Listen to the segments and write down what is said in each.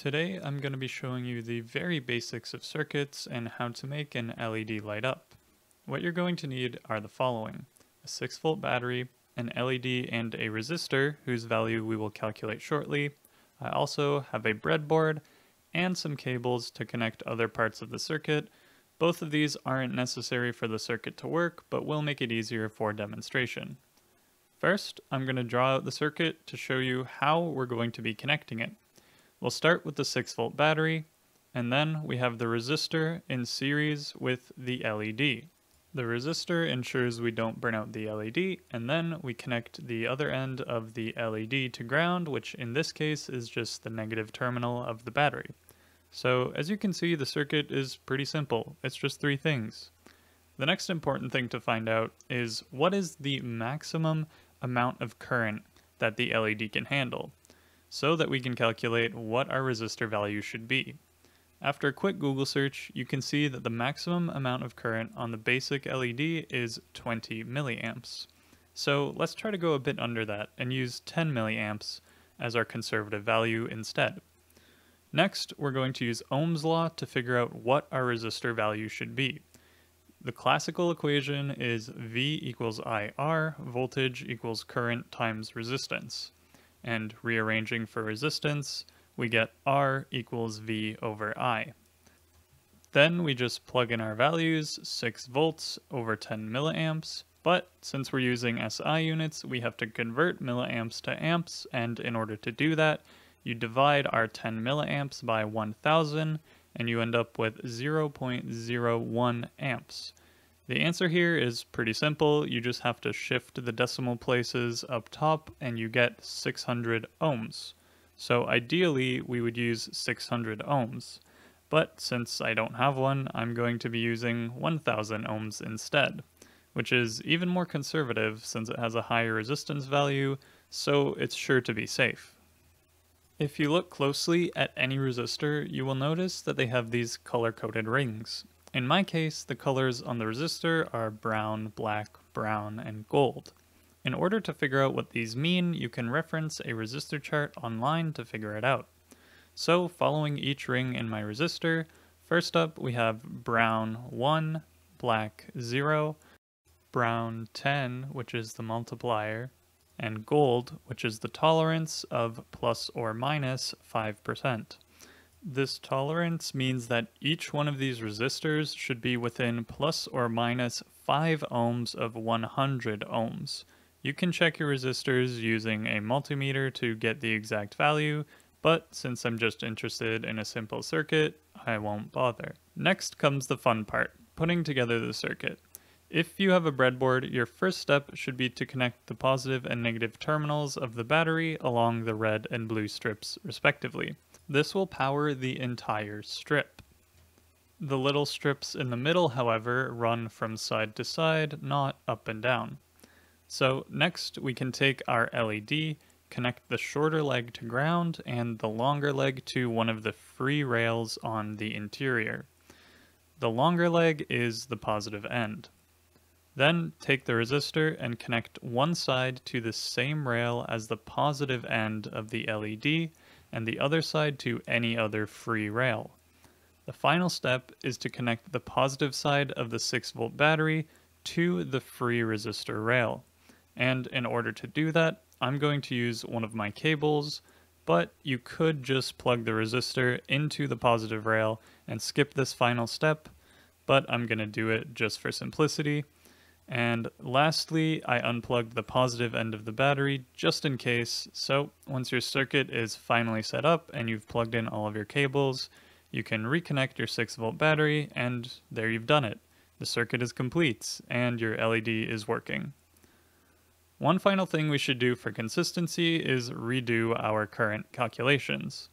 Today I'm going to be showing you the very basics of circuits and how to make an LED light up. What you're going to need are the following. A 6 volt battery, an LED and a resistor whose value we will calculate shortly. I also have a breadboard and some cables to connect other parts of the circuit. Both of these aren't necessary for the circuit to work, but will make it easier for demonstration. First, I'm going to draw out the circuit to show you how we're going to be connecting it. We'll start with the 6 volt battery, and then we have the resistor in series with the LED. The resistor ensures we don't burn out the LED, and then we connect the other end of the LED to ground, which in this case is just the negative terminal of the battery. So as you can see, the circuit is pretty simple. It's just three things. The next important thing to find out is what is the maximum amount of current that the LED can handle so that we can calculate what our resistor value should be. After a quick Google search, you can see that the maximum amount of current on the basic LED is 20 milliamps. So let's try to go a bit under that and use 10 milliamps as our conservative value instead. Next, we're going to use Ohm's law to figure out what our resistor value should be. The classical equation is V equals IR, voltage equals current times resistance and rearranging for resistance, we get R equals V over I. Then we just plug in our values, 6 volts over 10 milliamps, but since we're using SI units, we have to convert milliamps to amps, and in order to do that, you divide our 10 milliamps by 1000, and you end up with 0.01 amps. The answer here is pretty simple. You just have to shift the decimal places up top and you get 600 ohms. So ideally we would use 600 ohms. But since I don't have one, I'm going to be using 1000 ohms instead, which is even more conservative since it has a higher resistance value, so it's sure to be safe. If you look closely at any resistor, you will notice that they have these color-coded rings. In my case, the colors on the resistor are brown, black, brown, and gold. In order to figure out what these mean, you can reference a resistor chart online to figure it out. So following each ring in my resistor, first up we have brown 1, black 0, brown 10, which is the multiplier, and gold, which is the tolerance of plus or minus 5%. This tolerance means that each one of these resistors should be within plus or minus 5 ohms of 100 ohms. You can check your resistors using a multimeter to get the exact value, but since I'm just interested in a simple circuit, I won't bother. Next comes the fun part, putting together the circuit. If you have a breadboard, your first step should be to connect the positive and negative terminals of the battery along the red and blue strips respectively. This will power the entire strip. The little strips in the middle, however, run from side to side, not up and down. So next we can take our LED, connect the shorter leg to ground and the longer leg to one of the free rails on the interior. The longer leg is the positive end. Then take the resistor and connect one side to the same rail as the positive end of the LED and the other side to any other free rail. The final step is to connect the positive side of the 6 volt battery to the free resistor rail. And in order to do that, I'm going to use one of my cables, but you could just plug the resistor into the positive rail and skip this final step, but I'm going to do it just for simplicity. And lastly, I unplugged the positive end of the battery just in case. So once your circuit is finally set up and you've plugged in all of your cables, you can reconnect your 6 volt battery and there you've done it. The circuit is complete and your LED is working. One final thing we should do for consistency is redo our current calculations.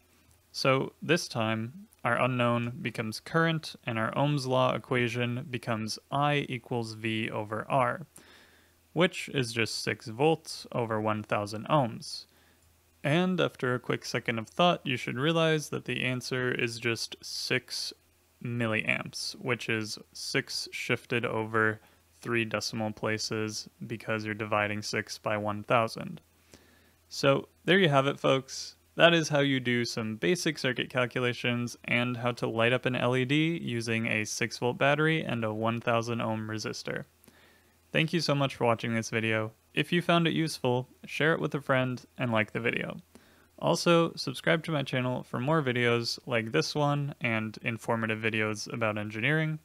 So this time, our unknown becomes current, and our Ohm's law equation becomes I equals V over R, which is just 6 volts over 1000 ohms. And after a quick second of thought, you should realize that the answer is just 6 milliamps, which is 6 shifted over 3 decimal places because you're dividing 6 by 1000. So there you have it, folks. That is how you do some basic circuit calculations and how to light up an LED using a 6 volt battery and a 1000 ohm resistor. Thank you so much for watching this video. If you found it useful, share it with a friend and like the video. Also, subscribe to my channel for more videos like this one and informative videos about engineering,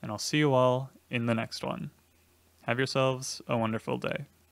and I'll see you all in the next one. Have yourselves a wonderful day.